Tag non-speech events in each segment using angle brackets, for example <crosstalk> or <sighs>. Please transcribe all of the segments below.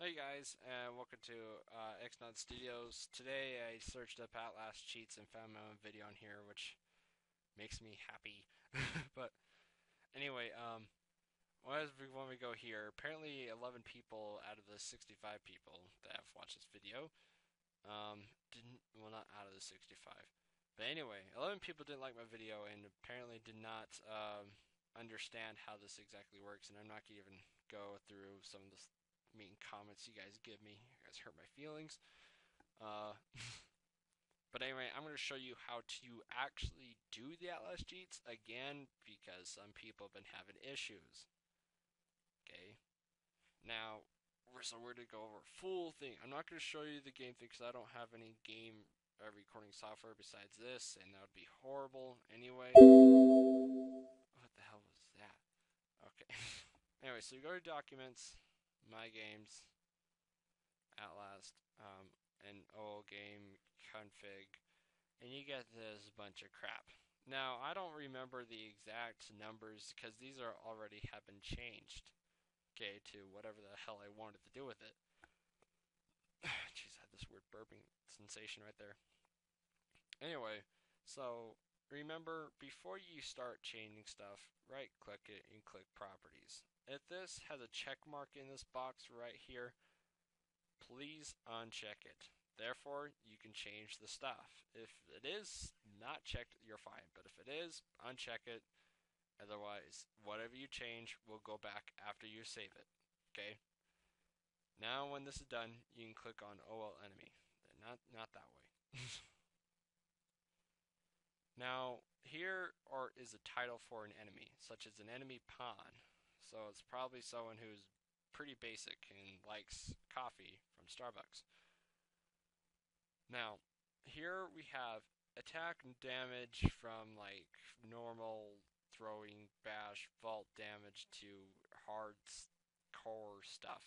Hey guys, and welcome to uh, Xnon Studios. Today I searched up Outlast cheats and found my own video on here, which makes me happy. <laughs> but anyway, um, when we go here, apparently 11 people out of the 65 people that have watched this video um, didn't, well, not out of the 65. But anyway, 11 people didn't like my video and apparently did not um, understand how this exactly works, and I'm not going to even go through some of the mean comments you guys give me. You guys hurt my feelings. Uh, <laughs> but anyway, I'm going to show you how to actually do the Outlast cheats again because some people have been having issues. Okay. Now, so we're going to go over full thing. I'm not going to show you the game thing because I don't have any game uh, recording software besides this, and that would be horrible anyway. What the hell was that? Okay. <laughs> anyway, so you go to Documents, My Games, Outlast, um, and OL Game Config, and you get this bunch of crap. Now, I don't remember the exact numbers because these are already have been changed, okay, to whatever the hell I wanted to do with it. <sighs> Jeez, I had this weird burping sensation right there. Anyway, so remember, before you start changing stuff, right click it and click Properties. If this has a check mark in this box right here, please uncheck it. Therefore, you can change the stuff. If it is not checked, you're fine. But if it is, uncheck it. Otherwise, whatever you change will go back after you save it. Okay? Now, when this is done, you can click on OL enemy. Not, not that way. <laughs> now, here or is a title for an enemy, such as an enemy pawn. So it's probably someone who's pretty basic and likes coffee from Starbucks. Now, here we have attack damage from like normal throwing, bash, vault damage to hard core stuff.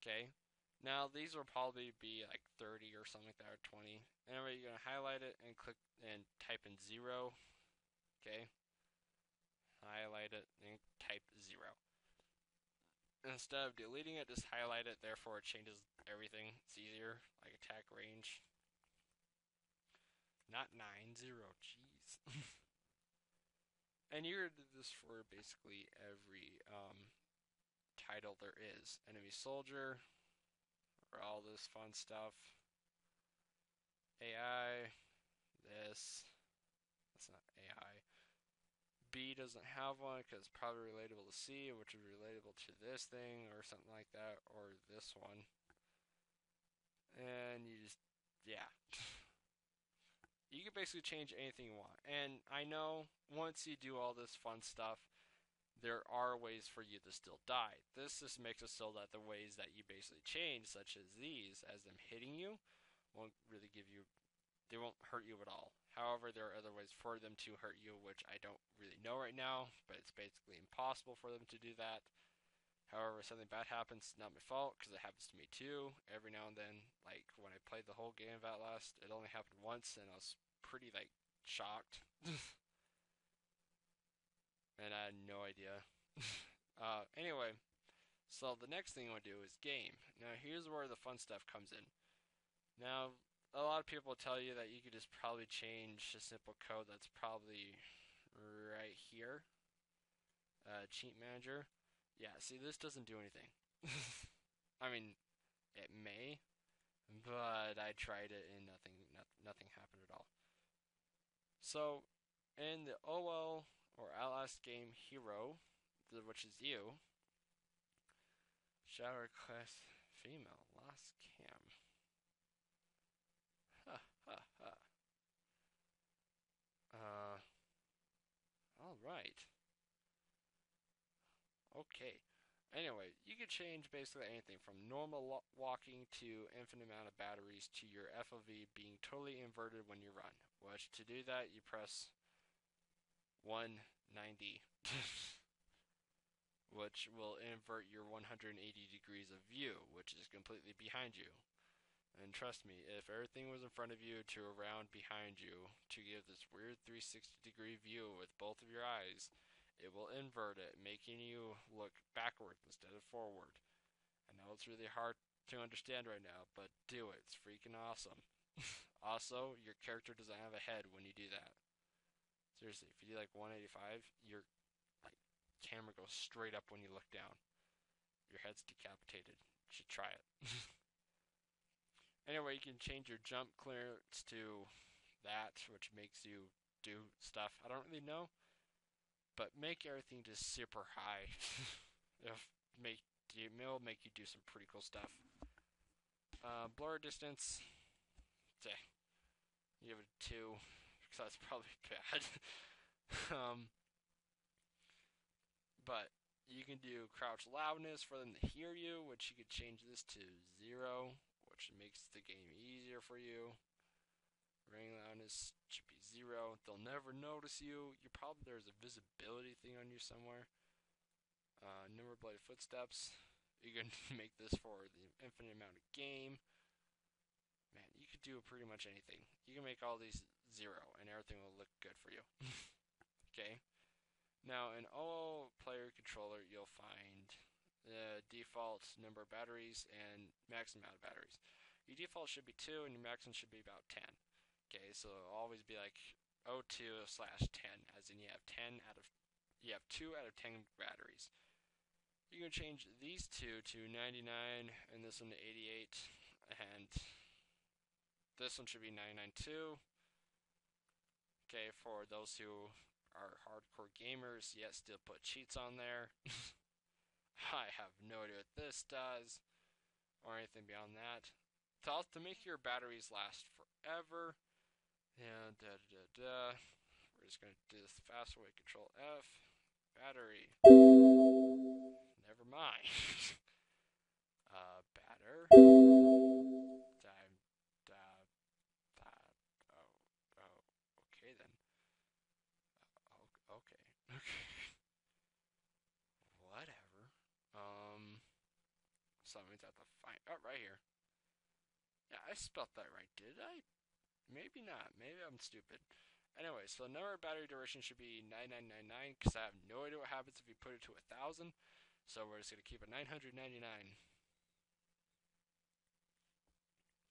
Okay, now these will probably be like 30 or something like that, or 20. Anyway, you're gonna highlight it and click and type in zero. Okay, highlight it, and type 0. Instead of deleting it, just highlight it, therefore it changes everything. It's easier, like attack range. Not 9, 0, jeez. <laughs> and you're gonna do this for basically every um, title there is. Enemy soldier, all this fun stuff. AI, this, that's not AI. B doesn't have one because it's probably relatable to C, which is relatable to this thing or something like that, or this one. And you just, yeah. <laughs> you can basically change anything you want. And I know once you do all this fun stuff, there are ways for you to still die. This just makes it so that the ways that you basically change, such as these, as them hitting you, won't really give you, they won't hurt you at all. However, there are other ways for them to hurt you, which I don't really know right now, but it's basically impossible for them to do that. However, if something bad happens, not my fault, because it happens to me too. Every now and then, like when I played the whole game of Outlast, it only happened once, and I was pretty like shocked. <laughs> and I had no idea. <laughs> uh, anyway, so the next thing to do is game. Now, here's where the fun stuff comes in. Now, a lot of people tell you that you could just probably change a simple code that's probably right here. Uh, cheat manager. Yeah, see, this doesn't do anything. <laughs> I mean, it may, but I tried it and nothing, no, nothing happened at all. So, in the OL or Outlast game hero, which is you, shadow class female lost cam. Ha ha ha. Uh. All right. Okay. Anyway, you can change basically anything from normal walking to infinite amount of batteries to your FOV being totally inverted when you run. Which to do that, you press 190, <laughs> which will invert your 180 degrees of view, which is completely behind you. And trust me, if everything was in front of you to around behind you to give this weird 360 degree view with both of your eyes, it will invert it, making you look backward instead of forward. I know it's really hard to understand right now, but do it. It's freaking awesome. <laughs> also, your character doesn't have a head when you do that. Seriously, if you do like 185, your camera goes straight up when you look down. Your head's decapitated. You should try it. <laughs> anyway, you can change your jump clearance to that, which makes you do stuff. I don't really know, but make everything just super high. <laughs> if make it'll make you do some pretty cool stuff. Uh, blur distance, say, give it a two because that's probably <laughs> bad. um, but you can do crouch loudness for them to hear you, which you could change this to zero, which makes the game easier for you. Ring loudness should be zero. They'll never notice you. You probably there's a visibility thing on you somewhere. Uh, number blade footsteps. <laughs> You can <laughs> make this for the infinite amount of game. Man, you could do pretty much anything. You can make all these zero, and everything will look good for you. <laughs> okay? Now, in all player controller, you'll find the default number of batteries and maximum amount of batteries. Your default should be 2, and your maximum should be about 10. Okay, so it'll always be like 02 slash 10, as in you have 10 out of, you have 2 out of 10 batteries. You can change these two to 99, and this one to 88, and this one should be 992. Okay, for those who are hardcore gamers, yet still put cheats on there. <laughs> I have no idea what this does, or anything beyond that. To, to make your batteries last forever, and da da da da. We're just gonna do this fast way. Control F, battery. Never mind. <laughs> uh, batter. Something's at the fine. Oh, right here. Yeah, I spelled that right, did I? Maybe not. Maybe I'm stupid. Anyway, so the number of battery duration should be 9999 because I have no idea what happens if you put it to a 1,000. So we're just going to keep it 999.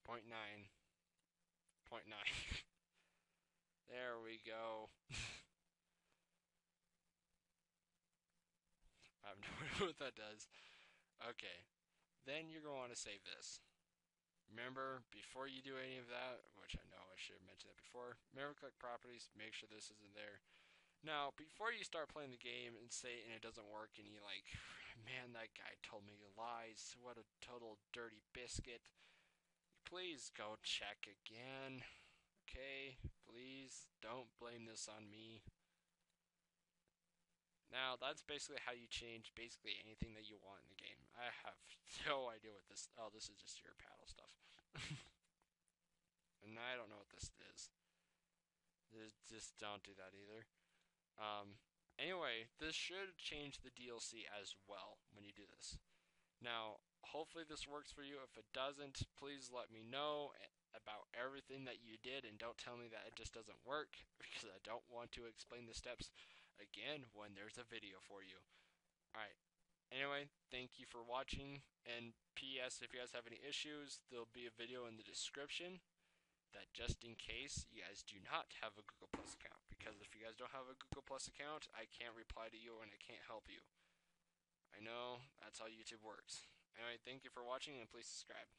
Point nine. Point nine. <laughs> there we go. <laughs> I have no <laughs> idea what that does. Okay. Then you're going to want to save this. Remember, before you do any of that, which I know I should have mentioned that before, remember click properties, make sure this isn't there. Now, before you start playing the game and say and it doesn't work and you like, man, that guy told me lies, what a total dirty biscuit. Please go check again. Okay, please don't blame this on me. Now, that's basically how you change basically anything that you want in the game. I have <laughs> no idea what this... Oh, this is just your paddle stuff. <laughs> and I don't know what this is. Just don't do that either. Um, anyway, this should change the DLC as well when you do this. Now, hopefully this works for you. If it doesn't, please let me know about everything that you did and don't tell me that it just doesn't work <laughs> because I don't want to explain the steps again when there's a video for you. Alright, anyway, thank you for watching, and P.S. if you guys have any issues, there'll be a video in the description that just in case you guys do not have a Google Plus account, because if you guys don't have a Google Plus account, I can't reply to you and I can't help you. I know, that's how YouTube works. Anyway, thank you for watching, and please subscribe.